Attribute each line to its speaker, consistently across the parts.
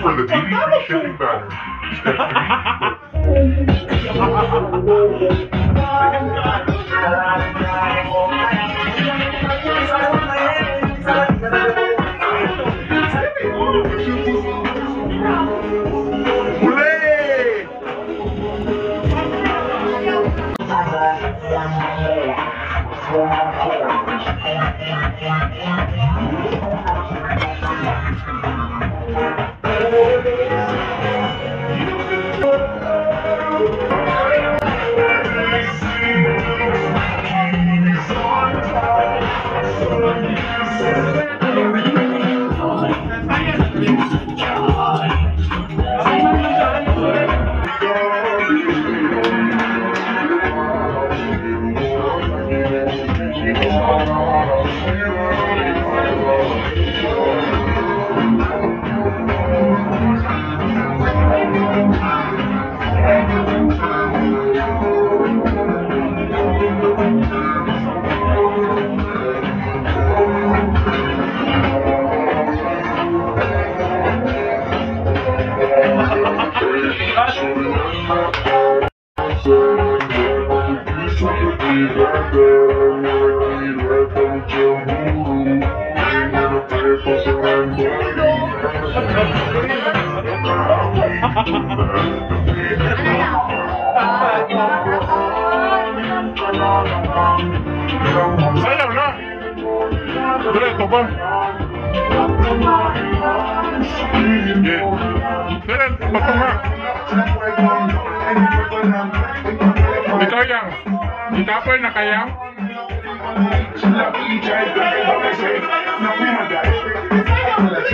Speaker 1: from the DVD shipping banner. Thank you. Thank sorry. Preto, pa.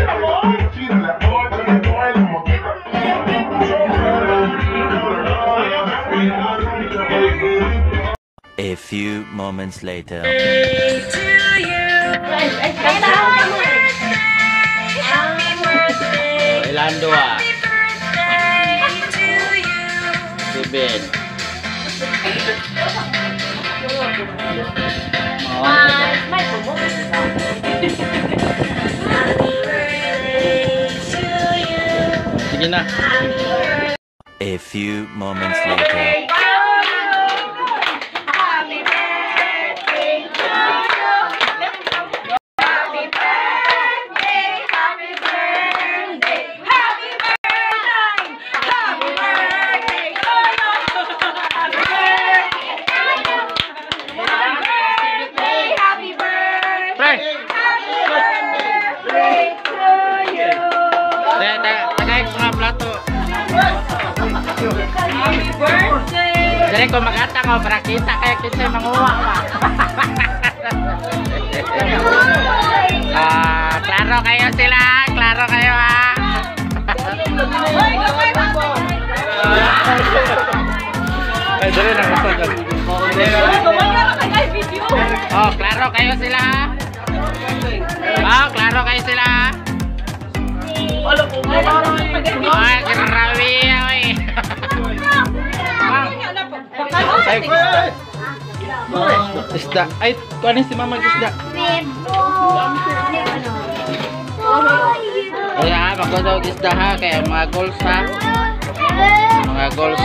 Speaker 1: Yeah.
Speaker 2: Few moments later.
Speaker 3: Bailando. Si Ben. Sige na.
Speaker 2: A few moments later.
Speaker 3: Dek, kayak kurang belato. Jadi kau mengata kau berakita kayak kita menguak lah. Ah, klaro kayo sila, klaro kayo ah. Eh, jadi nak masakan. Oh, klaro kayo sila. Oh, klaro kayo sila. Ay, grabe oy. Ay, isda. Ay, kuanin si mama isda. Kaya ha, magkadaw isda ha, kaya mga goals ha. Mga goals.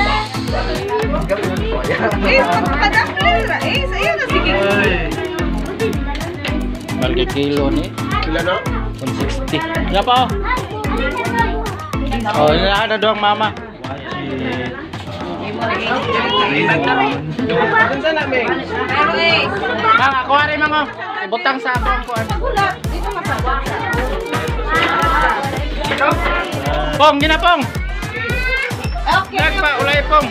Speaker 3: Malki kilo ni. Kilo no? 160. Ya po. Oh, ini ada doang mama. Mang, ako hari mang oh. Butang sa akong kuan. Pong, gina pong. Okay. pa, ulay pong.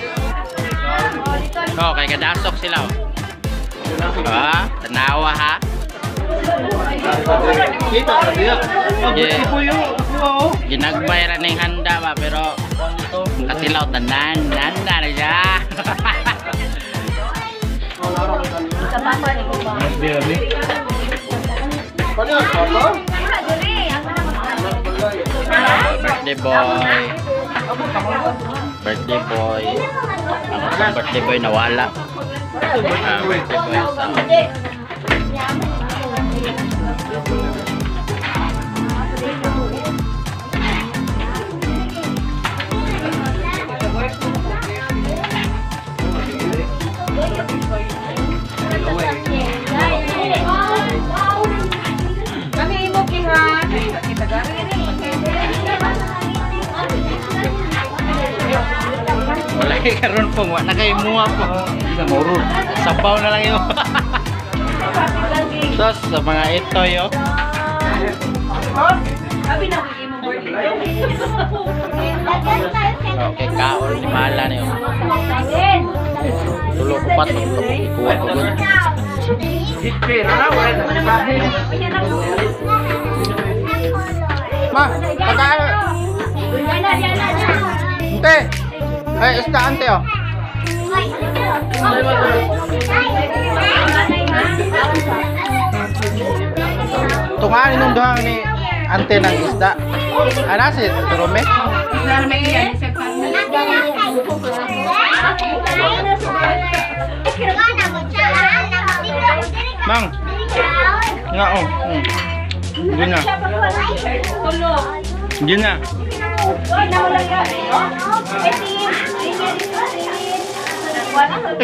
Speaker 3: Oh, kay kadasok sila oh. Ah, tanawa ha.
Speaker 4: Kita.
Speaker 3: Yeah.
Speaker 4: Mabuti po yung oh.
Speaker 3: Ginagmay ra ning handa ba pero Katilaw tanan, nan na siya. birthday boy. Birthday boy. Ang isang birthday boy nawala. Ah, birthday boy karon po, nakaimuha po. Sa morul. Sabaw na lang yun. Sos sa mga ito yo.
Speaker 4: Sabi na ko mo birthday.
Speaker 3: Okay, kaon ni mala niyo. Tulo ko pa to kuha ko gud. Ma, pagka Ante. Ay, ista ante oh. Tunganin nung dohang ni ante ng isda. Ana si Rome? Mang, nga oh. Hmm. Hindi na. Hindi na.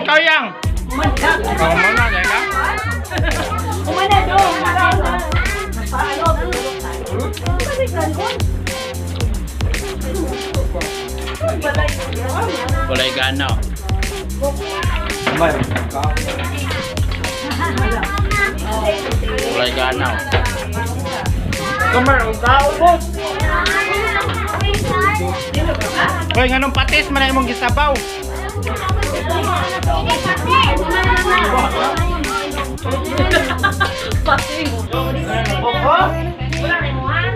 Speaker 3: Ikaw yang. Ikaw mo na, dahil ka? Kulay gana oh. Kulay gana oh. Hoy, nganong patis man imong gisabaw? Pasti. Pokok. Pulang lemuan.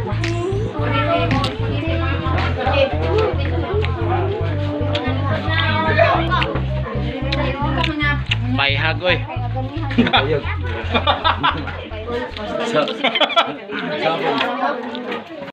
Speaker 3: Ha gue.